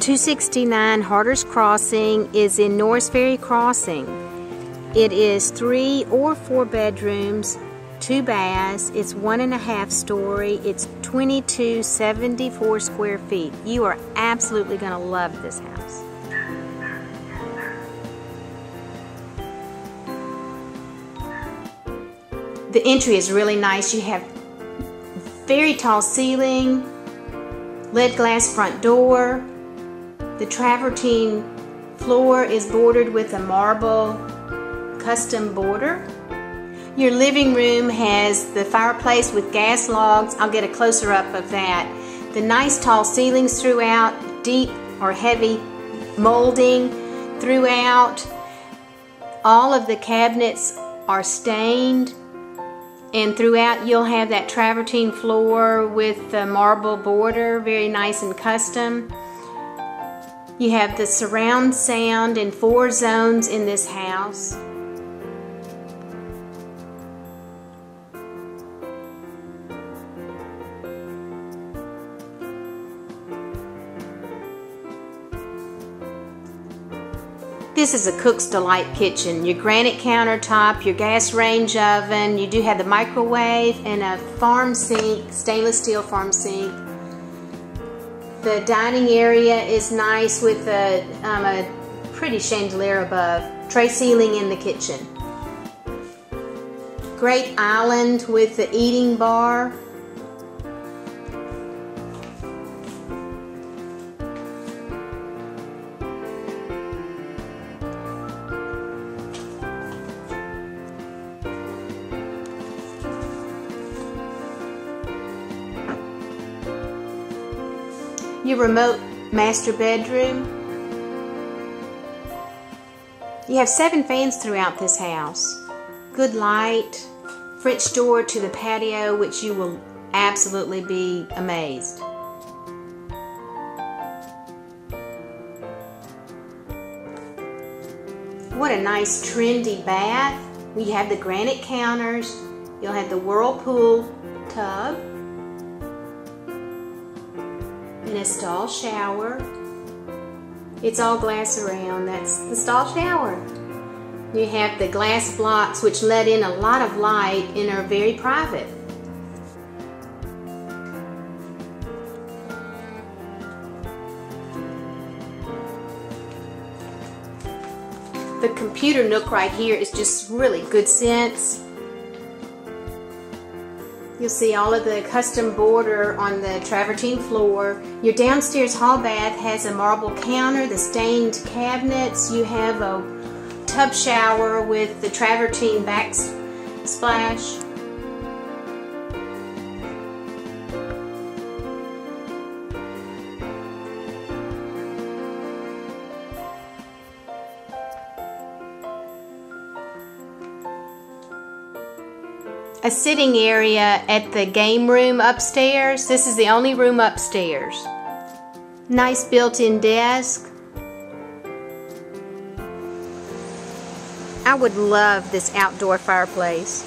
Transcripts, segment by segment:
269 Harder's Crossing is in Norris Ferry Crossing. It is three or four bedrooms, two baths. It's one and a half story. It's 2274 square feet. You are absolutely going to love this house. The entry is really nice. You have very tall ceiling, lead glass front door, the travertine floor is bordered with a marble custom border. Your living room has the fireplace with gas logs. I'll get a closer up of that. The nice tall ceilings throughout, deep or heavy molding throughout. All of the cabinets are stained and throughout you'll have that travertine floor with the marble border, very nice and custom. You have the surround sound in four zones in this house. This is a Cook's Delight kitchen. Your granite countertop, your gas range oven, you do have the microwave and a farm sink, stainless steel farm sink. The dining area is nice with a, um, a pretty chandelier above. Tray ceiling in the kitchen. Great island with the eating bar. Your remote master bedroom. You have seven fans throughout this house. Good light, French door to the patio, which you will absolutely be amazed. What a nice trendy bath. We have the granite counters. You'll have the whirlpool tub and a stall shower. It's all glass around. That's the stall shower. You have the glass blocks which let in a lot of light and are very private. The computer nook right here is just really good sense. You'll see all of the custom border on the travertine floor. Your downstairs hall bath has a marble counter, the stained cabinets. You have a tub shower with the travertine backsplash. A sitting area at the game room upstairs. This is the only room upstairs. Nice built-in desk. I would love this outdoor fireplace.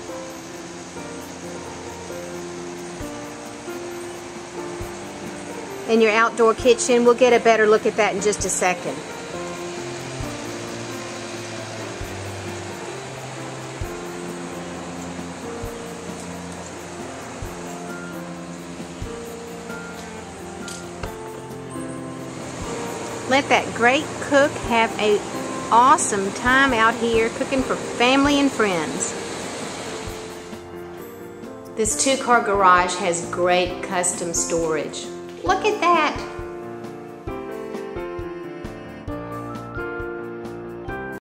And your outdoor kitchen, we'll get a better look at that in just a second. Let that great cook have a awesome time out here cooking for family and friends. This two-car garage has great custom storage. Look at that.